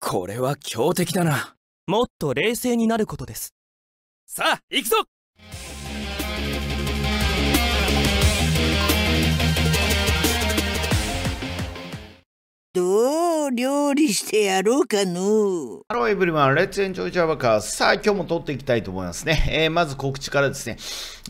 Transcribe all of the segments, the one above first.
これは強敵だな。もっと冷静になることです。さあ行くぞ！料理してやろうかのハローエブリマン、レッツエンジョイジャバカー。さあ、今日も撮っていきたいと思いますね。えー、まず告知からですね、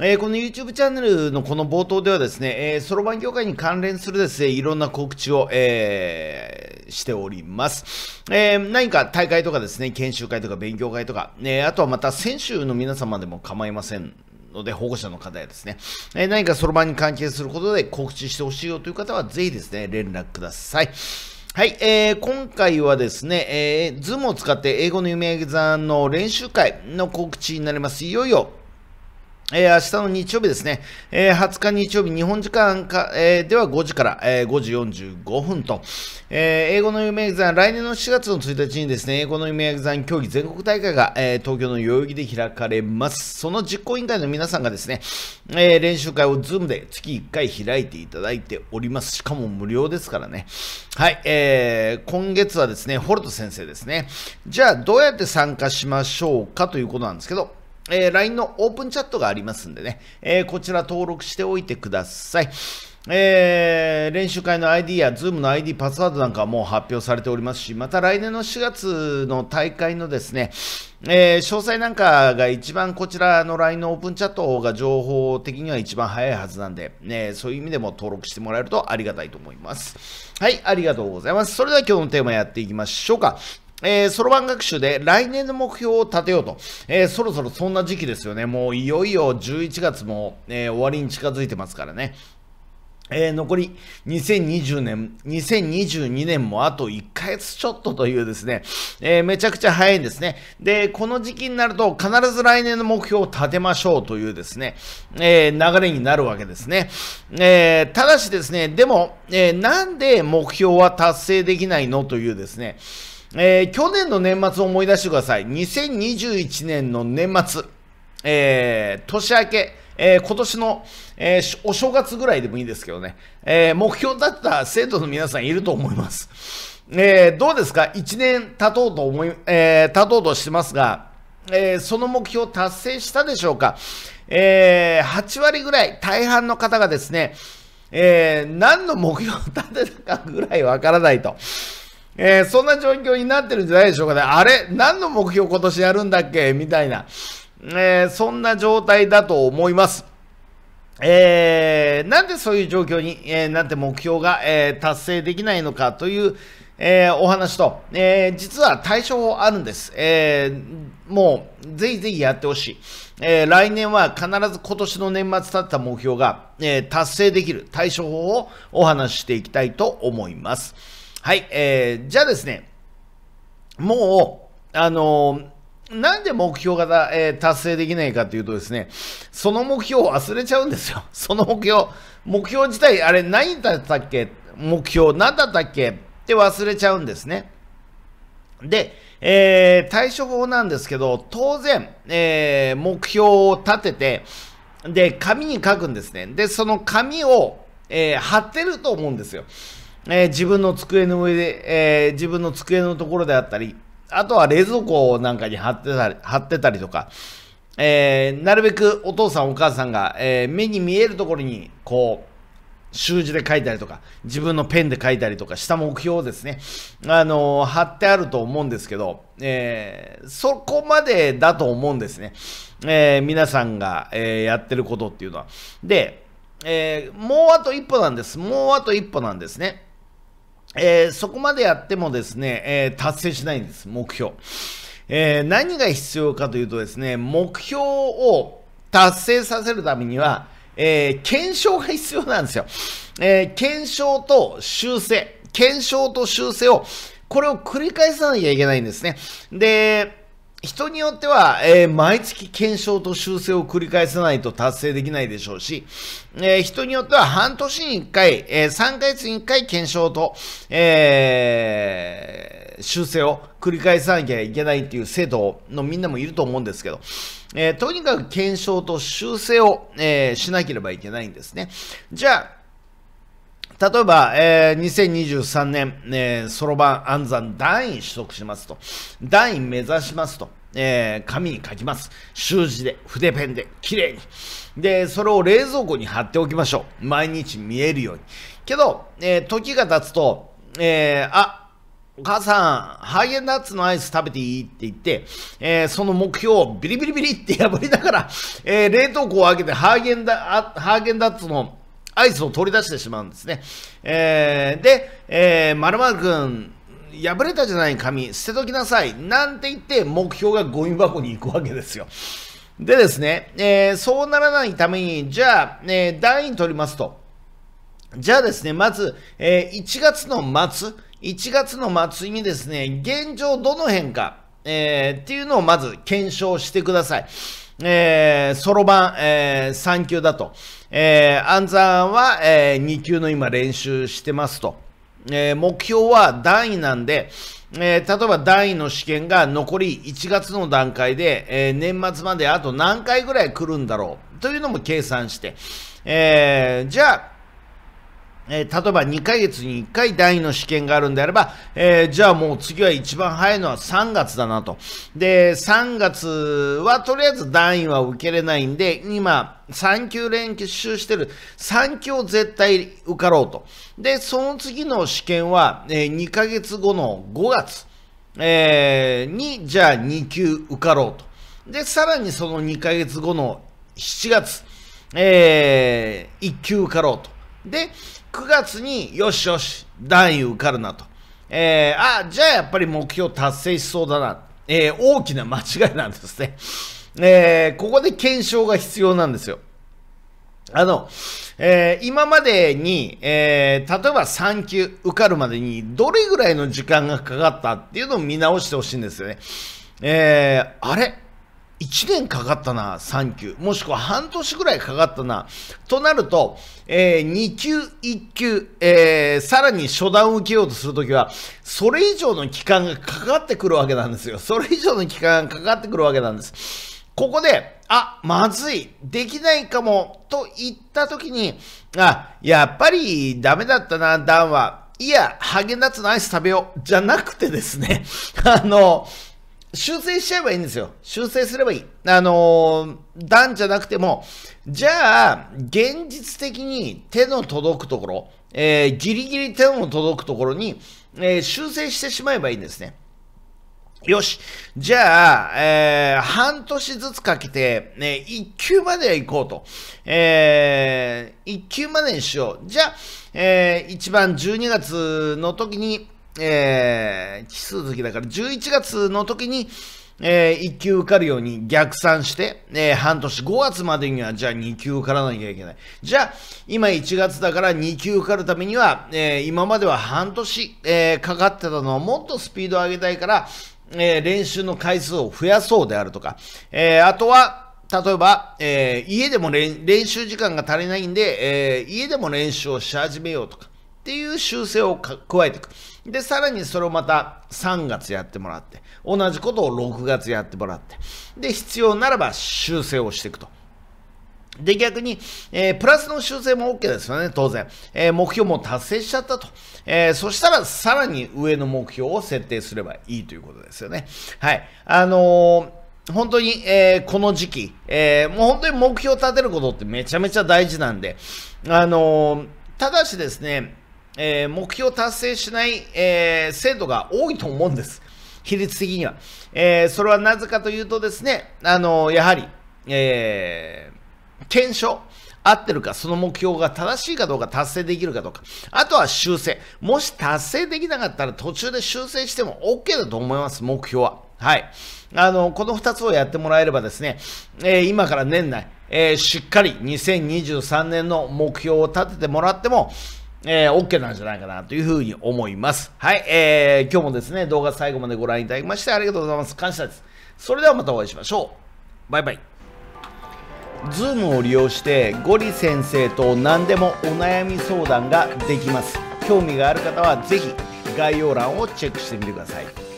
えー、この YouTube チャンネルのこの冒頭ではですね、そろばん業界に関連するですね、いろんな告知を、えー、しております。えー、何か大会とかですね、研修会とか勉強会とか、えー、あとはまた選手の皆様でも構いませんので、保護者の方やですね、えー、何かそろばんに関係することで告知してほしいよという方は、ぜひですね、連絡ください。はい、えー、今回はですね、えー、Zoom を使って英語の読み上げ算の練習会の告知になります。いよいよ、えー、明日の日曜日ですね、えー、20日日曜日、日本時間か、えー、では5時から、えー、5時45分と、えー、英語の読み上げ算、来年の4月の1日にですね、英語の読み上げ算競技全国大会が、えー、東京の代々木で開かれます。その実行委員会の皆さんがですね、えー、練習会を Zoom で月1回開いていただいております。しかも無料ですからね。はい、えー、今月はですね、ホルト先生ですね。じゃあ、どうやって参加しましょうかということなんですけど、えー、LINE のオープンチャットがありますんでね、えー、こちら登録しておいてください。えー、練習会の ID や Zoom の ID、パスワードなんかはもう発表されておりますし、また来年の4月の大会のですね、えー、詳細なんかが一番こちらの LINE のオープンチャットが情報的には一番早いはずなんで、ね、そういう意味でも登録してもらえるとありがたいと思います。はい、ありがとうございます。それでは今日のテーマやっていきましょうか。えそろばん学習で来年の目標を立てようと、えー、そろそろそんな時期ですよね。もういよいよ11月も、えー、終わりに近づいてますからね。えー、残り2020年、2022年もあと1ヶ月ちょっとというですね、えー、めちゃくちゃ早いんですね。で、この時期になると必ず来年の目標を立てましょうというですね、えー、流れになるわけですね。えただしですね、でも、えなんで目標は達成できないのというですね、えー、去年の年末を思い出してください。2021年の年末、えー、年明け、えー、今年の、えー、お正月ぐらいでもいいですけどね、えー、目標だった生徒の皆さんいると思います。え、どうですか ?1 年経とうと思い、え、経とうとしてますが、え、その目標達成したでしょうか？え、8割ぐらい、大半の方がですね、え、何の目標を立てたかぐらいわからないと。えー、そんな状況になってるんじゃないでしょうかね。あれ何の目標今年やるんだっけ？みたいな、えー、そんな状態だと思います。えー、なんでそういう状況に、えー、なって目標が、えー、達成できないのかという、えー、お話と、えー、実は対処法あるんです。えー、もう、ぜひぜひやってほしい。えー、来年は必ず今年の年末立った目標が、えー、達成できる対処法をお話ししていきたいと思います。はい、えー、じゃあですね、もう、あのー、なんで目標が、えー、達成できないかというとですね、その目標を忘れちゃうんですよ。その目標、目標自体、あれ何だったっけ？目標、何だったっけ？って忘れちゃうんですね。で、えー、対処法なんですけど、当然、えー、目標を立てて、で、紙に書くんですね。で、その紙を、えー、貼ってると思うんですよ。えー、自分の机の上で、えー、自分の机のところであったり、あとは冷蔵庫なんかに貼ってたり、貼ってたりとか、えー、なるべくお父さんお母さんが、え目に見えるところに、こう、習字で書いたりとか、自分のペンで書いたりとかした目標をですね、あの貼ってあると思うんですけど、えそこまでだと思うんですね。え皆さんが、えやってることっていうのは。で、えもうあと一歩なんです。もうあと一歩なんですね。えー、そこまでやってもですね、えー、達成しないんです、目標。えー、何が必要かというとですね、目標を達成させるためには、え検証が必要なんですよ。え検証と修正、検証と修正を、これを繰り返さなきゃいけないんですね。で、人によっては、えー、毎月検証と修正を繰り返さないと達成できないでしょうし、えー、人によっては半年に1回、えー、3ヶ月に1回検証と、えー、修正を繰り返さなきゃいけないっていう制度のみんなもいると思うんですけど、え、とにかく検証と修正を、え、しなければいけないんですね。じゃあ、例えば、えー、2023年、そろばん暗算段位取得しますと、段位目指しますと、えー、紙に書きます。習字で、筆ペンで、綺麗に。で、それを冷蔵庫に貼っておきましょう。毎日見えるように。けど、えー、時が経つと、えー、あ、お母さん、ハーゲンダッツのアイス食べていいって言って、えー、その目標をビリビリビリって破りながら、えー、冷凍庫を開けてハーゲンダハーゲンダッツのアイスを取り出してしまうんですね。えー、で、えー、まるまるくん、破れたじゃない紙、捨てときなさい。なんて言って目標がゴミ箱に行くわけですよ。でですね、えー、そうならないために、じゃあ、えー、段位取りますと。じゃあですね、まず、えー、1月の末、1月の末にですね、現状どの辺か、えー、っていうのをまず検証してください。えー、そろばん、えー、3級だと。えー、暗算は、えー、2級の今練習してますと。えー、目標は段位なんで、えー、例えば段位の試験が残り1月の段階で、えー、年末まであと何回ぐらい来るんだろうというのも計算して、えー、じゃあ、えー、例えば2ヶ月に1回第2の試験があるんであれば、えー、じゃあもう次は一番早いのは3月だなと。で、3月はとりあえず段位は受けれないんで、今、3級練習してる3級を絶対受かろうと。で、その次の試験は、えー、2ヶ月後の5月、え、に、じゃあ2級受かろうと。で、さらにその2ヶ月後の7月、え、1級受かろうと。で、9月によしよし、段位受かるなと。えー、あ、じゃあやっぱり目標達成しそうだな。えー、大きな間違いなんですね。えー、ここで検証が必要なんですよ。あの、えー、今までに、えー、例えば3級受かるまでにどれぐらいの時間がかかったっていうのを見直してほしいんですよね。えー、あれ？1年かかったな、3級。もしくは半年ぐらいかかったな。となると、えー、2級、1級、えー、さらに初段を受けようとするときは、それ以上の期間がかかってくるわけなんですよ。それ以上の期間がかかってくるわけなんです。ここで、あ、まずい、できないかも、と言ったときに、あ、やっぱりダメだったな、段は。いや、ハゲンダッツのアイス食べよう。じゃなくてですね、あの、修正しちゃえばいいんですよ。修正すればいい。あのー、段じゃなくても、じゃあ、現実的に手の届くところ、えー、ギリギリ手の届くところに、えー、修正してしまえばいいんですね。よし。じゃあ、えー、半年ずつかけて、ね、1級までは行こうと。えー、1級までにしよう。じゃあ、えー、一番12月の時に、えー、奇数月だから11月の時に、えー、1級受かるように逆算して、えー、半年、5月までにはじゃあ2級受からなきゃいけない。じゃあ、今1月だから2級受かるためには、えー、今までは半年、えー、かかってたのをもっとスピードを上げたいから、えー、練習の回数を増やそうであるとか、えー、あとは、例えば、えー、家でも練習時間が足りないんで、えー、家でも練習をし始めようとか、っていう修正を加えていく。で、さらにそれをまた3月やってもらって、同じことを6月やってもらって、で、必要ならば修正をしていくと。で、逆に、えー、プラスの修正も OK ですよね、当然。えー、目標も達成しちゃったと。えー、そしたら、さらに上の目標を設定すればいいということですよね。はい。あの本当に、えこの時期、えもう本当に目標を立てることってめちゃめちゃ大事なんで、あのただしですね、えー、目標達成しない、えー、生徒が多いと思うんです。比率的には。えー、それはなぜかというとですね、あのやはり、えー、検証。合ってるか、その目標が正しいかどうか達成できるかどうか。あとは修正。もし達成できなかったら途中で修正しても OK だと思います、目標は。はい。あの、この2つをやってもらえればですね、えー、今から年内、えー、しっかり2023年の目標を立ててもらっても、えー、OK なんじゃないかなというふうに思います。はい、えー、今日もですね、動画最後までご覧いただきましてありがとうございます。感謝です。それではまたお会いしましょう。バイバイ。 Zoom を利用してゴリ先生と何でもお悩み相談ができます。興味がある方は是非概要欄をチェックしてみてください。